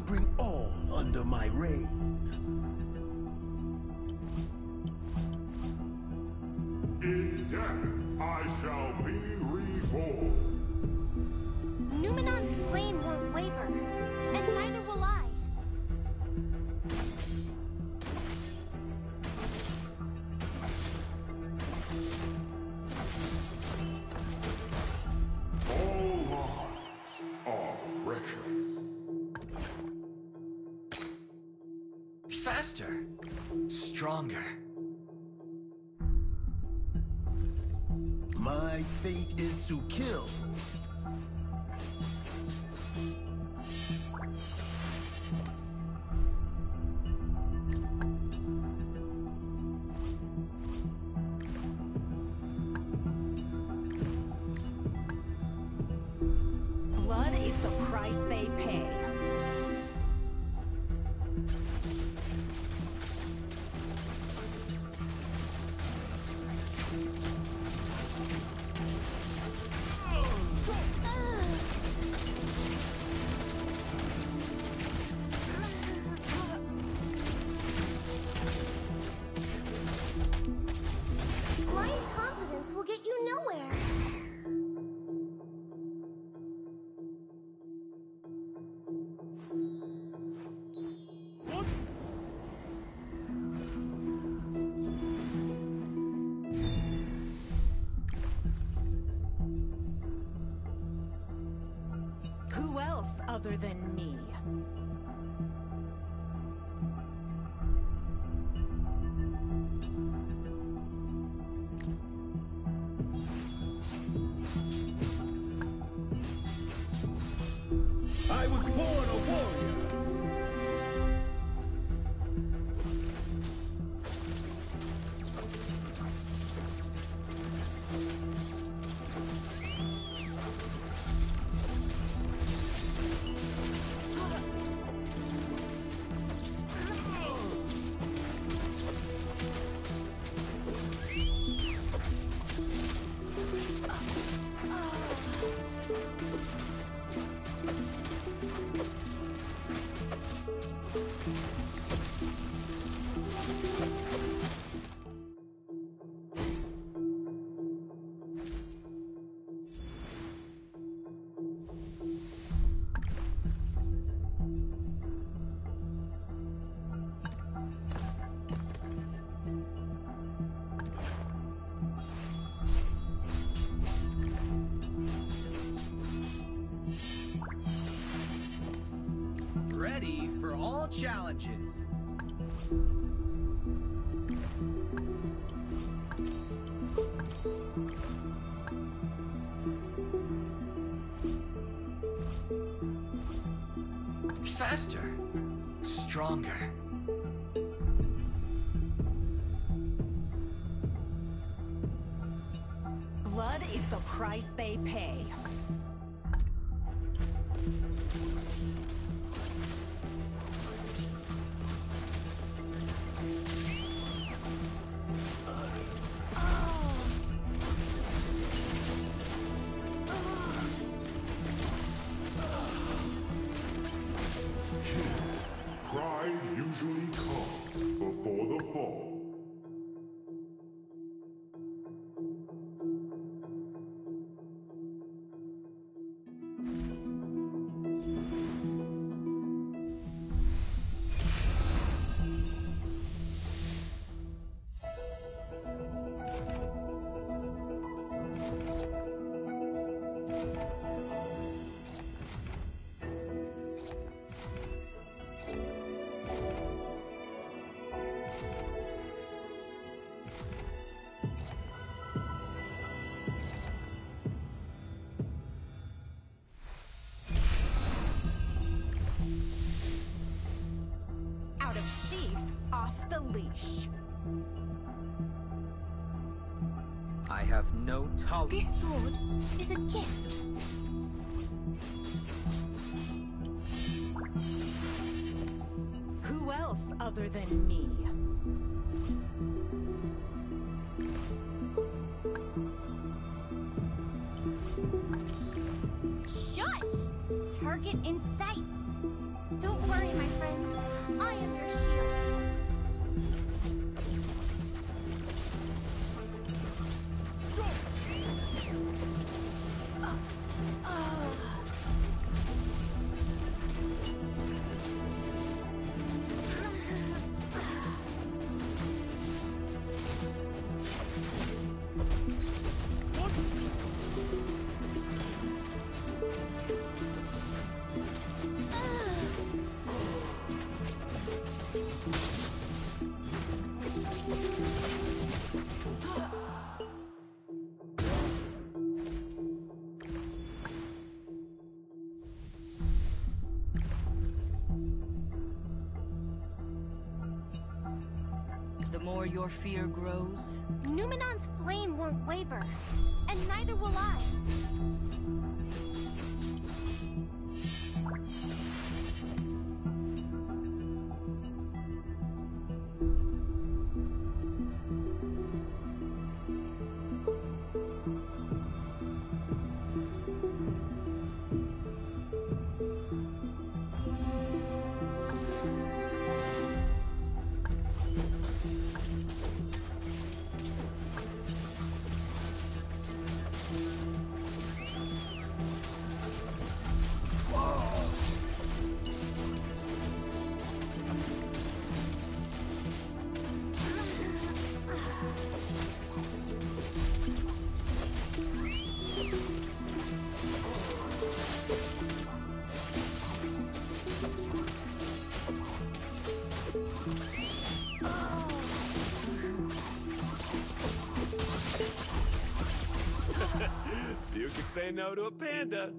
will bring all under my reign. Faster. Stronger. My fate is to kill. Other than me? All challenges. Faster. Stronger. Blood is the price they pay. I have no tolerance. This sword is a gift. Who else other than me? Your fear grows? Numenon's flame won't waver, and neither will I. no to a panda.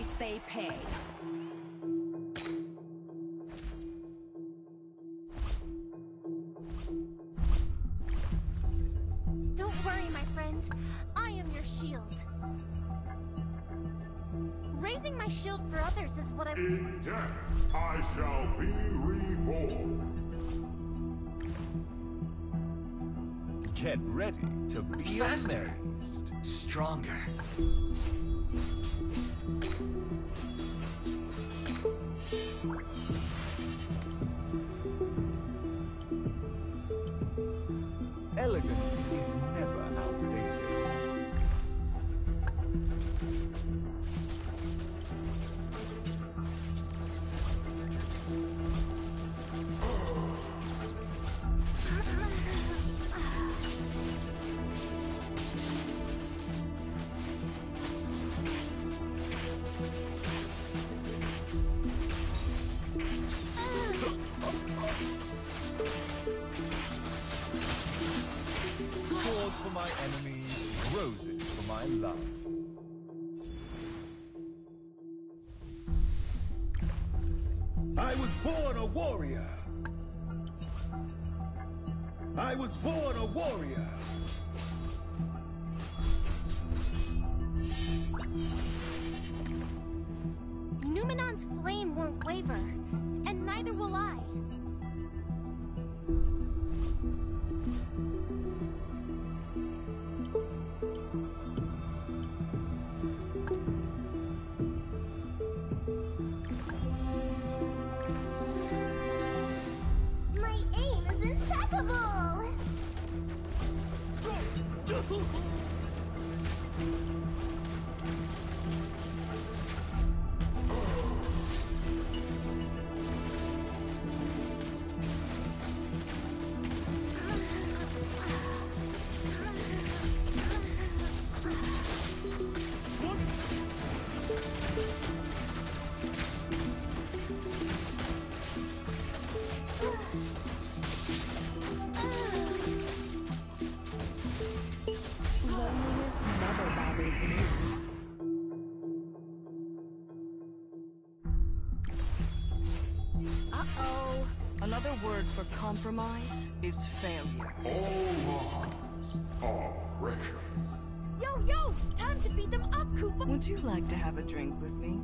Price they pay. Don't worry, my friend. I am your shield. Raising my shield for others is what I. In death, I shall be reborn. Get ready to be Faster. Stronger. Elegance is never outdated. Enemies, roses for my love. I was born a warrior. I was born a warrior. Numenon's flame won't waver, and neither will I. Uh-oh. Another word for compromise is failure. All lives are precious. Yo, yo! Time to beat them up, Kupa! Would you like to have a drink with me?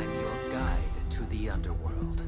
I'm your guide to the underworld.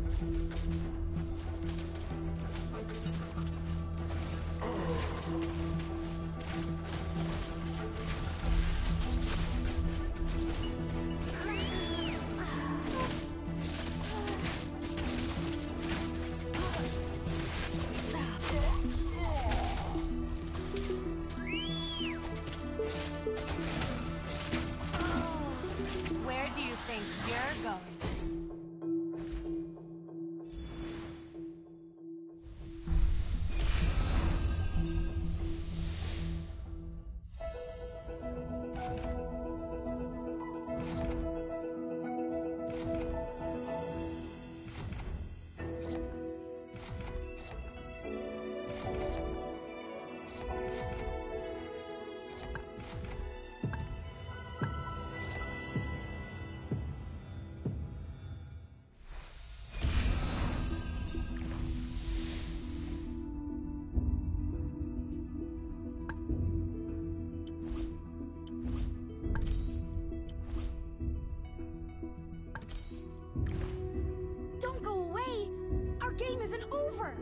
Game isn't over!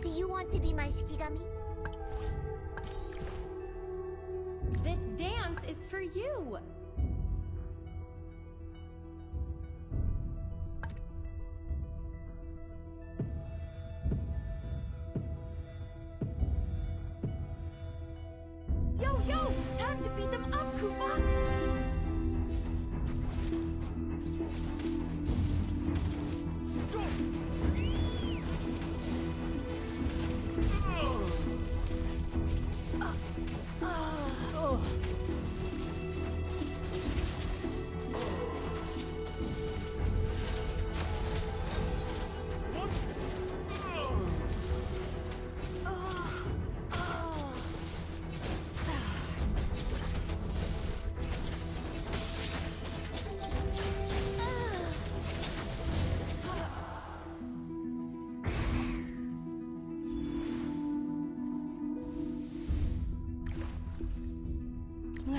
Do you want to be my Shikigami? Dance is for you!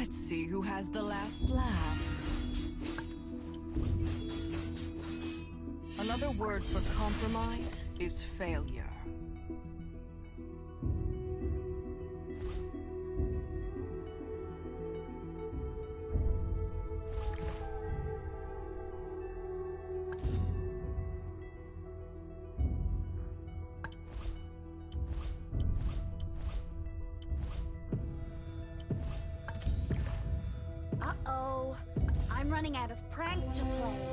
Let's see who has the last laugh. Another word for compromise is failure. Running out of pranks to play.